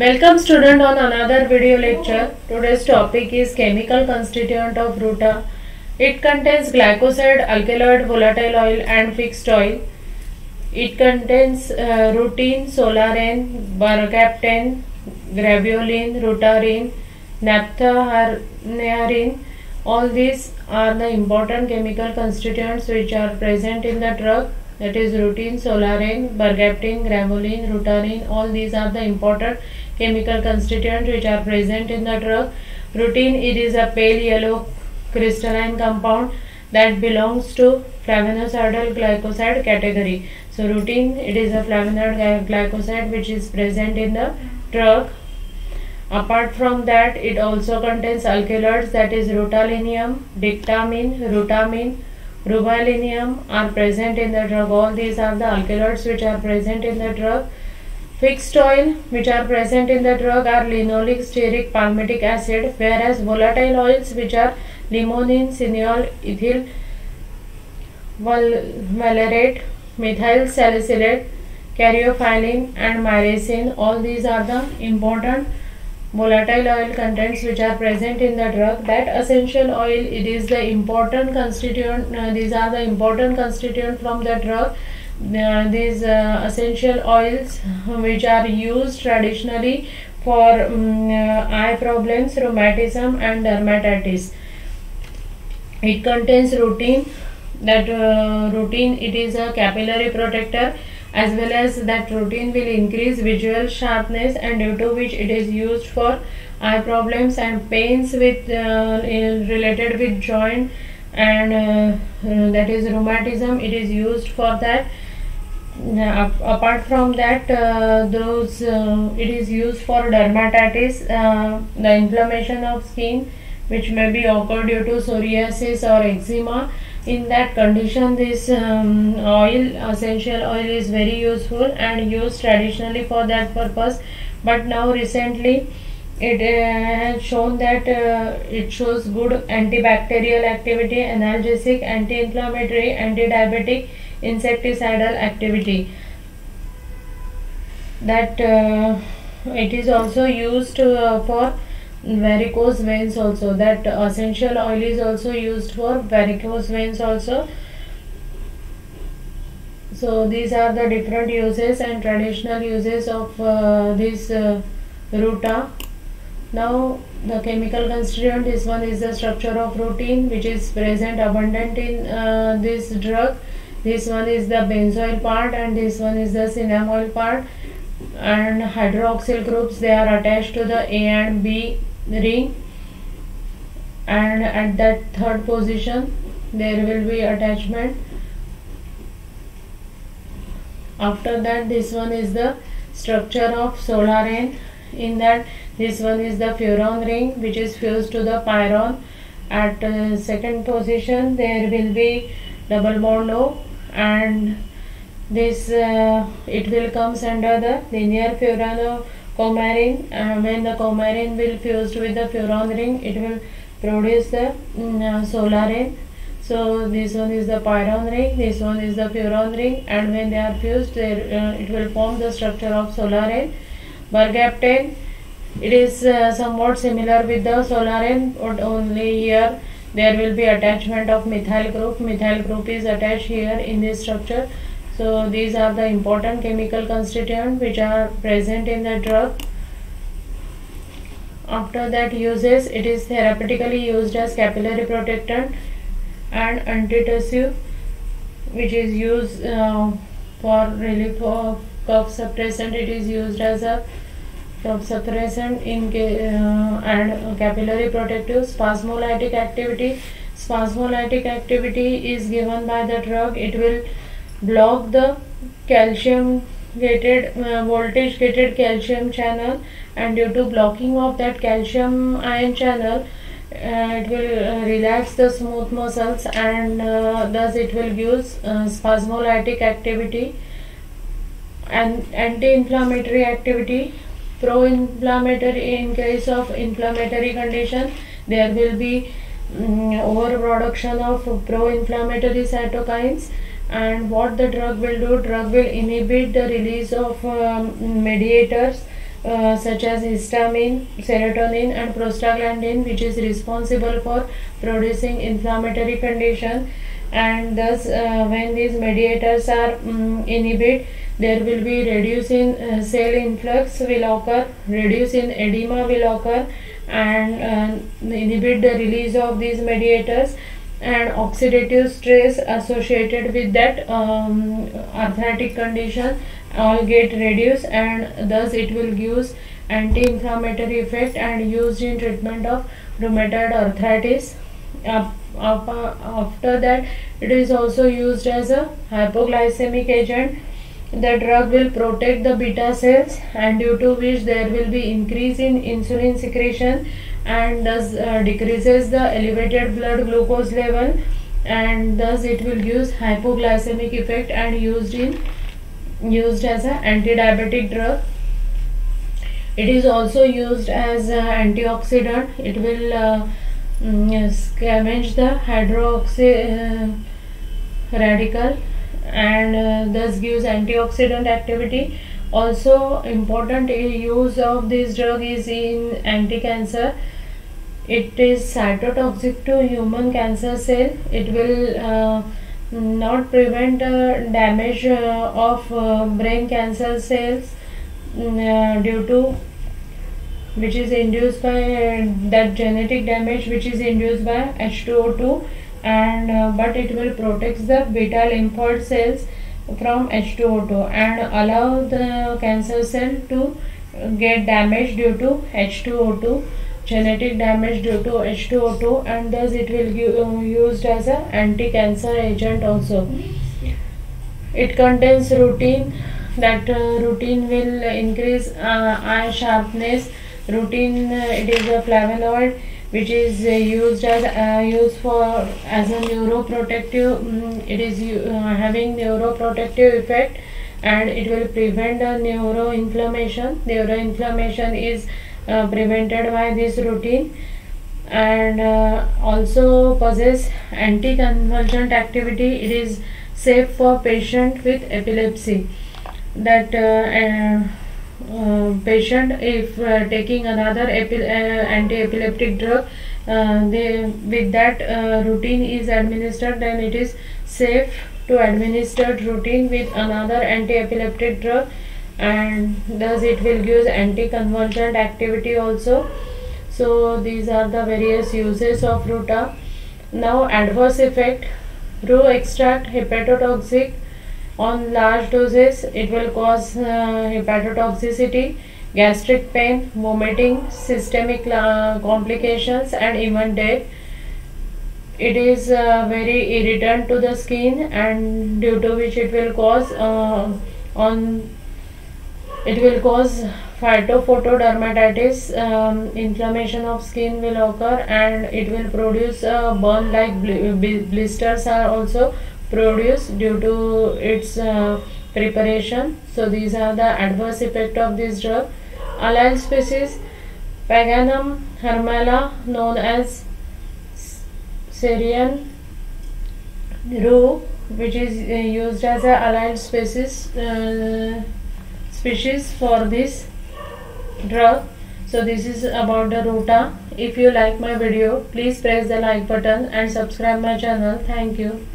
Welcome student on another video lecture. Today's topic is chemical constituent of ruta. It contains glycoside, alkaloid, volatile oil and fixed oil. It contains uh, rutin, psoralen, bergapten, graveoline, rutarin, naphthalene. All these are the important chemical constituents which are present in the drug that is rutin, psoralen, bergapten, graveoline, rutarin. All these are the important chemical constituents which are present in the drug. Rutin it is a pale yellow crystalline compound that belongs to flavonoidal glycoside category. So rutin it is a flavonoid glycoside which is present in the drug. Apart from that it also contains alkaloids that is rutallinium, dictamine, rutamine, rubilinium are present in the drug. All these are the alkaloids which are present in the drug. Fixed oil which are present in the drug are linoleic, stearic, palmitic acid whereas volatile oils which are limonene, cineol, ethyl valerate, methyl salicylate, caryophyllene and myrcene all these are the important volatile oil contents which are present in the drug. That essential oil it is the important constituent uh, these are the important constituent from the drug uh, these uh, essential oils which are used traditionally for um, eye problems rheumatism and dermatitis. It contains rutin that uh, rutin it is a capillary protector as well as that rutin will increase visual sharpness and due to which it is used for eye problems and pains with uh, related with joint and uh, that is rheumatism it is used for that uh, apart from that uh, those uh, it is used for dermatitis uh, the inflammation of skin which may be occurred due to psoriasis or eczema. In that condition this um, oil essential oil is very useful and used traditionally for that purpose. But now recently it uh, has shown that uh, it shows good antibacterial activity analgesic anti-inflammatory anti-diabetic insecticidal activity. That uh, it is also used uh, for varicose veins also. That essential oil is also used for varicose veins also. So these are the different uses and traditional uses of uh, this uh, ruta now the chemical constituent this one is the structure of rutin which is present abundant in uh, this drug this one is the benzoyl part and this one is the cinnamol part. And hydroxyl groups they are attached to the A and B ring. And at that third position there will be attachment. After that this one is the structure of psoralen in that this one is the furan ring which is fused to the pyrone. At uh, second position there will be double bond O and this uh, it will comes under the linear furano coumarin. Uh, when the coumarin will fused with the furan ring it will produce the um, uh, psoralen so this one is the pyrone ring this one is the furan ring and when they are fused uh, it will form the structure of psoralen bergapten it is uh, somewhat similar with the psoralen but only here there will be attachment of methyl group. Methyl group is attached here in this structure. So these are the important chemical constituent which are present in the drug. After that uses it is therapeutically used as capillary protectant and antitussive which is used uh, for relief of cough suppressant. It is used as a cough suppressant in uh, and capillary protective spasmolytic activity. Spasmolytic activity is given by the drug. It will block the calcium gated uh, voltage gated calcium channel and due to blocking of that calcium ion channel uh, it will uh, relax the smooth muscles and uh, thus it will give uh, spasmolytic activity and anti-inflammatory activity pro-inflammatory in case of inflammatory condition there will be um, overproduction of pro-inflammatory cytokines. And what the drug will do drug will inhibit the release of um, mediators uh, such as histamine, serotonin and prostaglandin which is responsible for producing inflammatory condition. And thus uh, when these mediators are um, inhibit there will be reduce in uh, cell influx will occur reduce in edema will occur and uh, inhibit the release of these mediators and oxidative stress associated with that um, arthritic condition all get reduced and thus it will give anti-inflammatory effect and used in treatment of rheumatoid arthritis. Uh, after that it is also used as a hypoglycemic agent the drug will protect the beta cells and due to which there will be increase in insulin secretion and thus uh, decreases the elevated blood glucose level and thus it will use hypoglycemic effect and used in used as an anti-diabetic drug. It is also used as an antioxidant. It will uh, mm, scavenge the hydroxy uh, radical and uh, thus gives antioxidant activity. Also important use of this drug is in anti-cancer. It is cytotoxic to human cancer cell. It will uh, not prevent uh, damage uh, of uh, brain cancer cells mm, uh, due to which is induced by that genetic damage which is induced by H2O2 and uh, but it will protect the beta lymphoid cells from H2O2 and allow the cancer cell to get damage due to H2O2 genetic damage due to H2O2 and thus it will be uh, used as an anti-cancer agent also. It contains rutin that uh, rutin will increase uh, eye sharpness. Rutin uh, it is a flavonoid which is uh, used as uh, used for as a neuroprotective um, it is uh, having neuroprotective effect and it will prevent the neuroinflammation. Neuroinflammation is uh, prevented by this rutin and uh, also possess anticonvulsant activity. It is safe for patient with epilepsy. That uh, patient if uh, taking another uh, anti-epileptic drug they with that rutin is administered then it is safe to administer rutin with another anti-epileptic drug. And thus it will give anticonvulsant activity also. So these are the various uses of ruta. Now adverse effect rue extract hepatotoxic on large doses, it will cause uh, hepatotoxicity, gastric pain, vomiting, systemic uh, complications and even death. It is uh, very irritant to the skin and due to which it will cause uh, on it will cause phytophotodermatitis um, inflammation of skin will occur and it will produce uh, burn like bl blisters are also produced due to its uh, preparation. So these are the adverse effect of this drug. Allied species Peganum harmala known as Syrian rue which is uh, used as a allied species uh, species for this drug so this is about the ruta if you like my video please press the like button and subscribe my channel thank you